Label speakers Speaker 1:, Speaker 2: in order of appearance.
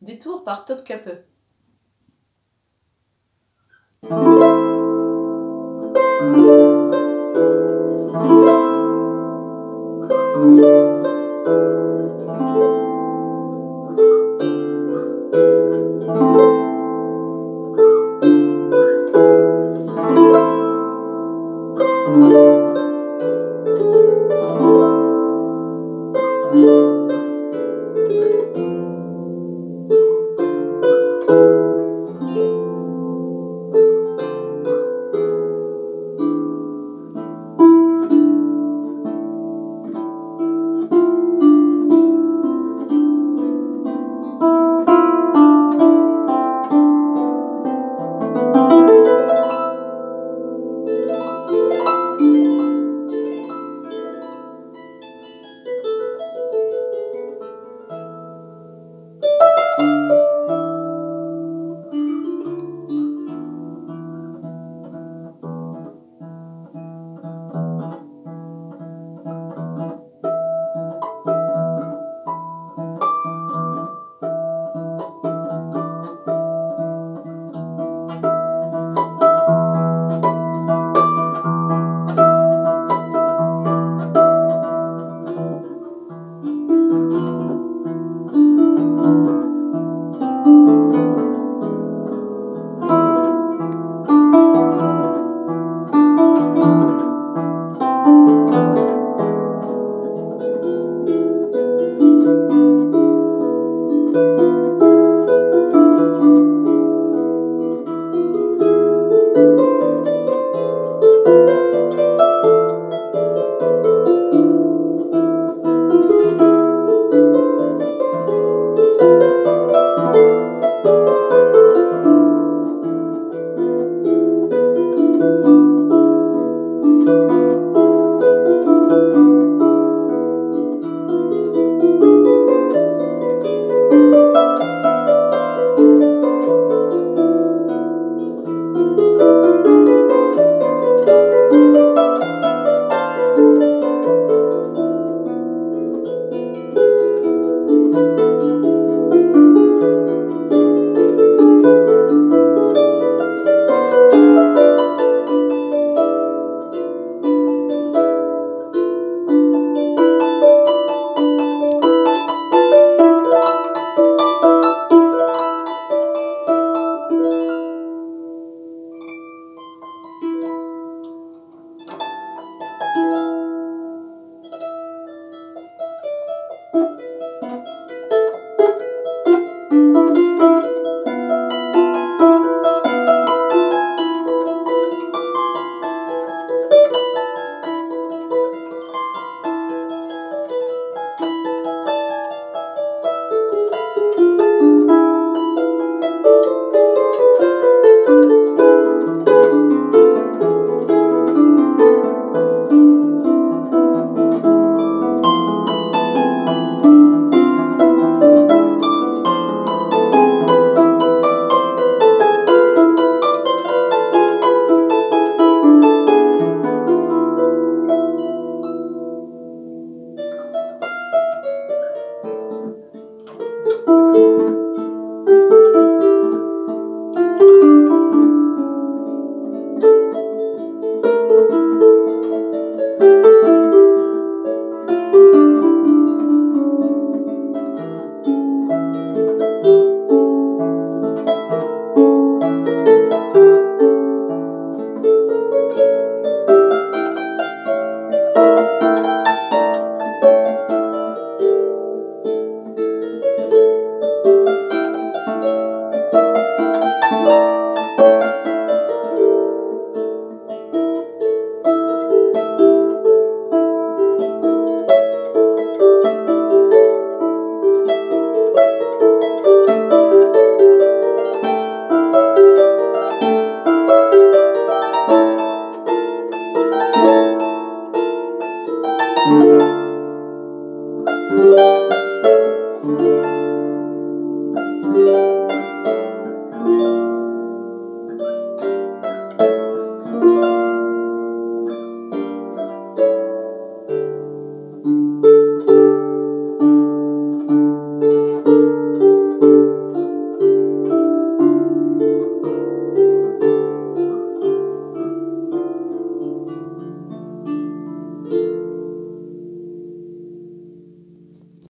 Speaker 1: Détour par Top
Speaker 2: Thank